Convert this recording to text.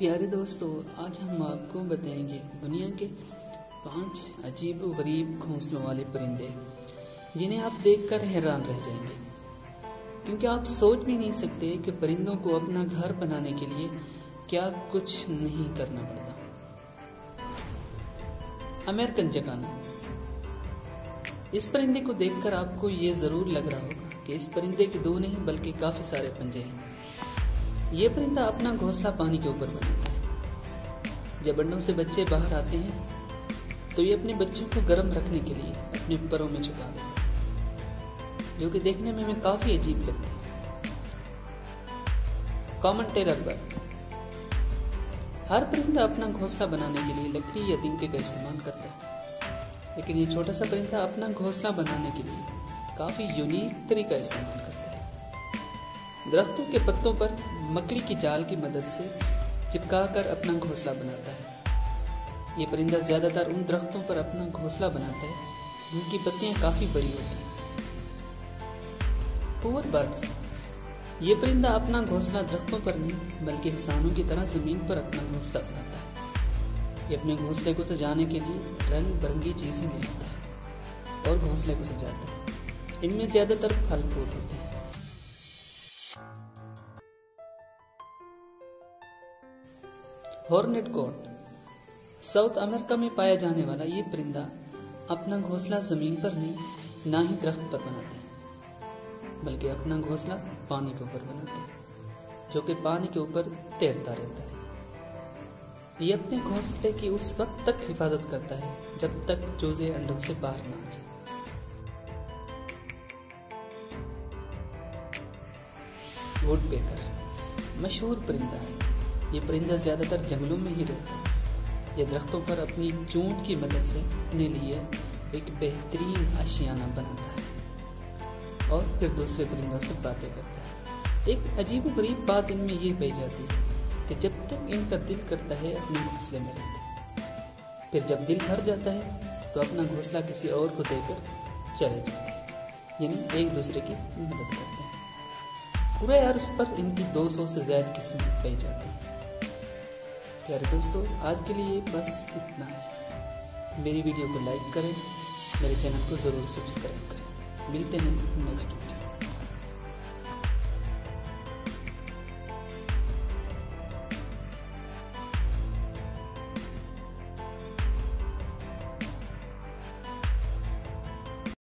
प्यारे दोस्तों, आज हम आपको बताएँगे दुनिया के पाँच अजीब गरीब घोंसलों वाले परिंदे, जिन्हें आप देखकर हैरान रह जाएँगे। क्योंकि आप सोच भी नहीं सकते कि परिंदों को अपना घर बनाने के लिए क्या कुछ नहीं करना पड़ता। अमेरिकन जगाना इस परिंदे को देखकर आपको ये ज़रूर लग रहा होगा कि इस परिंदे के दो नहीं, बल्कि काफ़ी सारे पंजे हैं। ये परिंदा अपना घोंसला पानी के ऊपर बनाता है। जब अंडों से बच्चे बाहर आते हैं तो ये अपने बच्चों को गर्म रखने के लिए अपने परों में छुपा देता है, जो कि देखने में हमें काफ़ी अजीब लगता है। कॉमन टेरर बर्ड हर परिंदा अपना घोंसला बनाने के लिए लकड़ी या तिनके का इस्तेमाल करता है। लेकिन ये छोटा सा परिंदा अपना घोंसला बनाने के लिए काफ़ी यूनिक तरीका इस्तेमाल करता है। दरख्तों के पत्तों पर मकड़ी की जाल की मदद से चिपका कर अपना घोंसला बनाता है। ये परिंदा ज़्यादातर उन दरख्तों पर अपना घोंसला बनाता है, जिनकी पत्तियाँ काफ़ी बड़ी होती हैं। पुअर बर्ड्स ये परिंदा अपना घोंसला दरख्तों पर नहीं, बल्कि इंसानों की तरह ज़मीन पर अपना घोंसला बनाता है। ये अपने घोंसले को सजाने के लिए रंग बिरंगी चीज़ें ले आता है और घोंसले को सजाता है। इनमें ज़्यादातर फल फूल होते हैं। हॉर्नेट कोट साउथ अमेरिका में पाया जाने वाला ये परिंदा अपना घोंसला ज़मीन पर नहीं, ना ही दरख्त पर बनाते हैं, बल्कि अपना घोंसला पानी के ऊपर बनाते हैं, जो कि पानी के ऊपर तैरता रहता है। ये अपने घोंसले की उस वक्त तक हिफाजत करता है, जब तक चूजे अंडों से बाहर ना आ जाए। वुड पेकर मशहूर परिंदा है। ये परिंदा ज़्यादातर जंगलों में ही रहता है। ये दरख्तों पर अपनी चूंट की मदद से अपने लिए एक बेहतरीन आशियाना बनाता है और फिर दूसरे परिंदों से बातें करता है। एक अजीब गरीब बात इनमें ये पाई जाती है कि जब तक इनका दिल करता है, अपने घोंसले में रहते फिर जब दिल भर जाता है तो अपना घोंसला किसी और को देकर चले जाते हैं, यानी एक दूसरे की मदद करते हैं। पूरे अर्ज़ पर इनकी 200 से ज़्यादा किस्में पाई जाती हैं। प्यारे दोस्तों, आज के लिए बस इतना है। मेरी वीडियो को लाइक करें, मेरे चैनल को ज़रूर सब्सक्राइब करें। मिलते हैं नेक्स्ट वीडियो